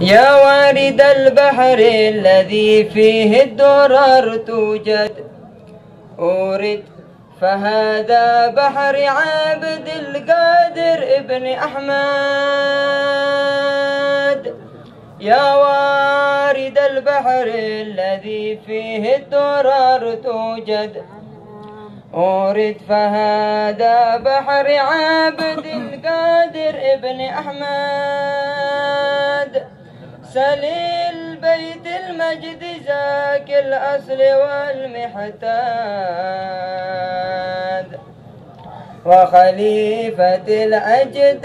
يا وارد البحر الذي فيه الدرر توجد أورد فهذا بحر عابد القادر ابن أحمد. يا وارد البحر الذي فيه الدرر توجد أورد فهذا بحر عابد القادر ابن أحمد. سليل بيت المجد ذاك الأصل والمحتاد وخليفة الأجداد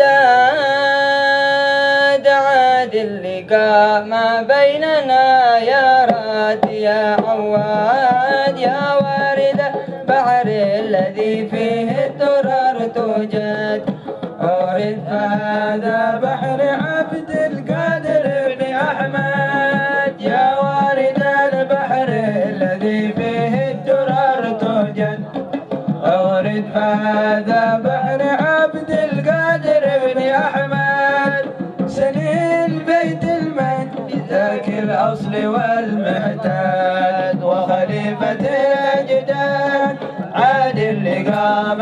عاد اللقاء ما بيننا يا راد يا عواد يا وارد بحر الذي فيه الدرر توجد. أورد هذا بحر توجد أورد هذا بحر عبد القادر بن أحمد. سليل بيت المجد ذاك الأصل والمعتاد وخليفة الأجداد عاد اللقاء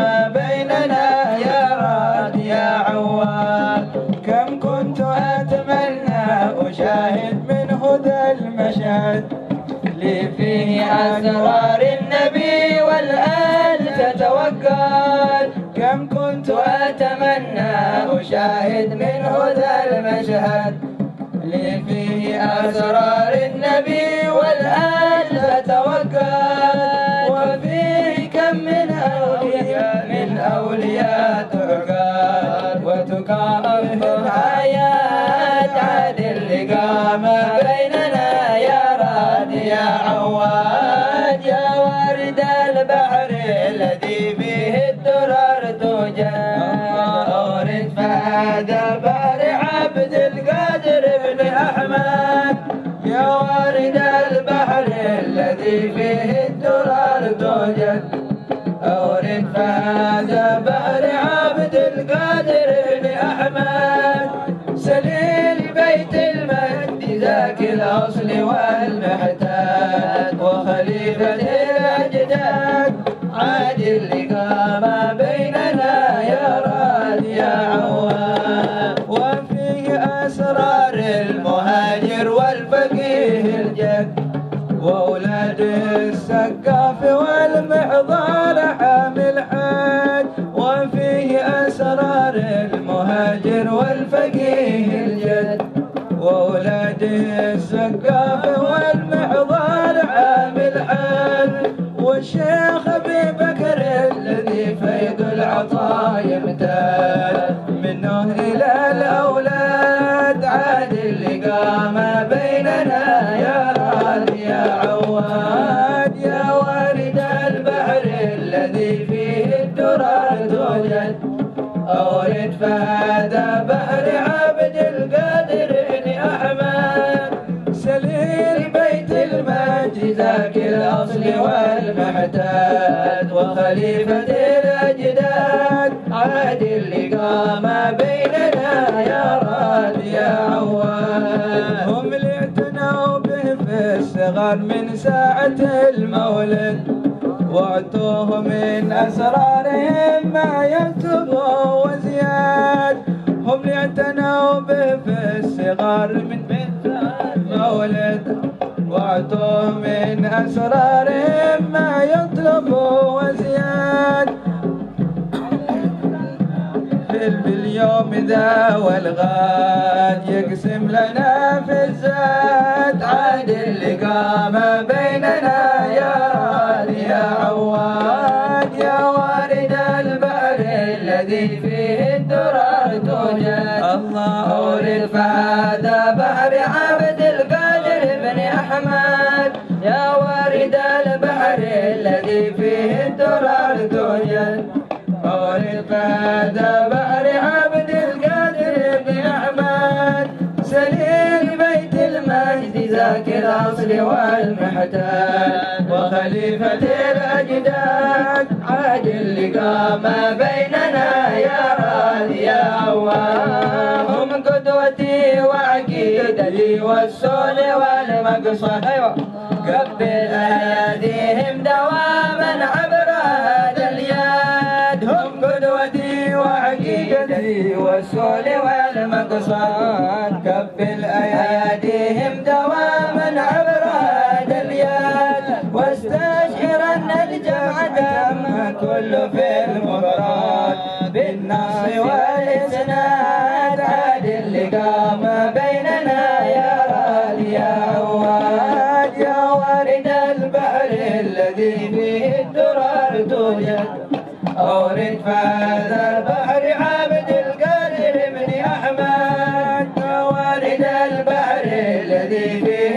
تتوكل كم كنت أتمنى أشاهد منه ذا المشهد. لي فيه أسرار النبي والآل تتوكل فهذا بحر عبد القادر بن أحمد يا وارد البحر الذي فيه الدرر توجد. أورد فهذا بحر عبد القادر بن أحمد سليل بيت المجد ذاك الأصل والمحتاج أسرار المهاجر والفقيه الجد وأولاد السقاف والمحضار حامل حاج وفيه أسرار المهاجر والفقيه الجد وأولاد السقاف والمحضار حامل حاج والشيخ أورد فهذا بحر عبد القادر بن أحمد. سليل بيت المجد ذاك المولد وعدوه من أسرارهم ما يكتبوا وزياد هم اللي اعتنوا به في الصغر من المولد وعدوه من أسرارهم في باليوم ذا والغاد يقسم لنا في الزاد. عادل ما بيننا يا يا عواد يا وارد البحر الذي فيه الدرر توجد. الله. أورد فهذا بحر عبد القادر بن أحمد. يا وارد البحر الذي فيه الدرر توجد. أورد فهذا والمحتاج وخليفة الأجداد عادل لقى ما بيننا يا راد يا عوام هم قدوتي وعقيدتي والسول والمقصد. أيوة. قبل أياديهم دواما عبر هذا اليد هم قدوتي وعقيدتي والسول والمقصد. قبل أياديهم دواما قام بيننا يا راد يا عواد يا وارد البحر الذي فيه الدرر توجد أورد فهذا البحر عابد القادر بن أحمد. يا وارد البحر الذي فيه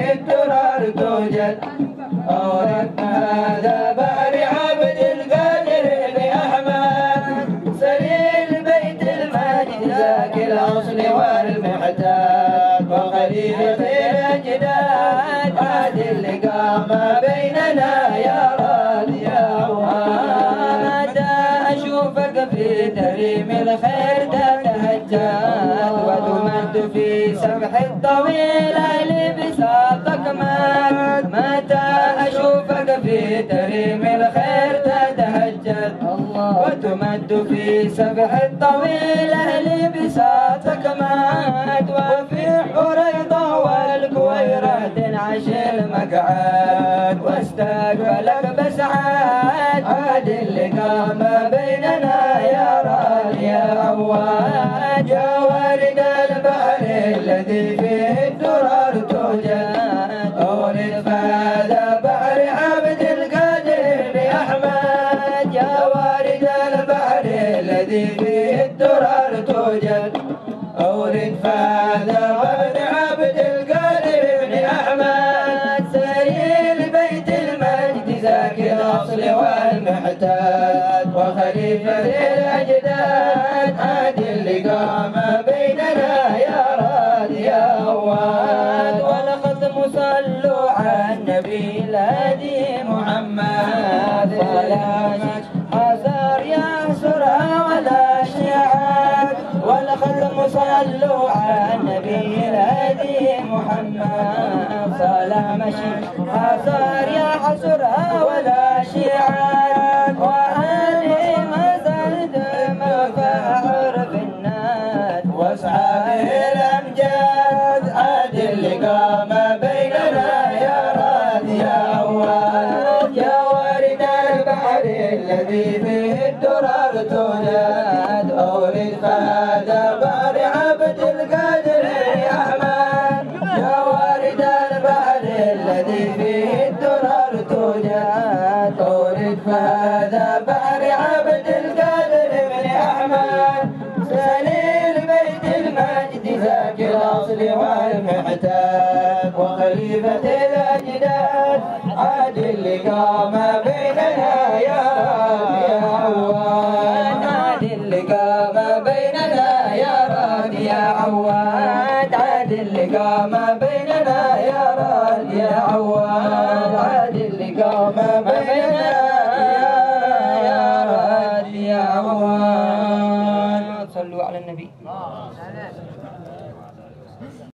تريم الخير تتهجد وتمد في سمح الطويل لبساطك مات متى أشوفك في تريم الخير تتهجد وتمد في سبح الطويل المقعد واستقبلك بسعاد عاد اللي قام والمحتاج وخليفة الأجداد عادل اللي قام بيننا يا راد يا واد ولقد صلوا على النبي الهادي محمد. حذر يا سرى ولا شعاب ولقد صلوا على النبي الهادي محمد. صلى بيت المجد ذاك الأصل والمعتاد وخليفة الأجداد عادل اللي قام بيننا يا رب يا عواد عادل اللي قام بيننا يا عواد عادل اللي قام بيننا يا رب يا عواد عادل اللي قام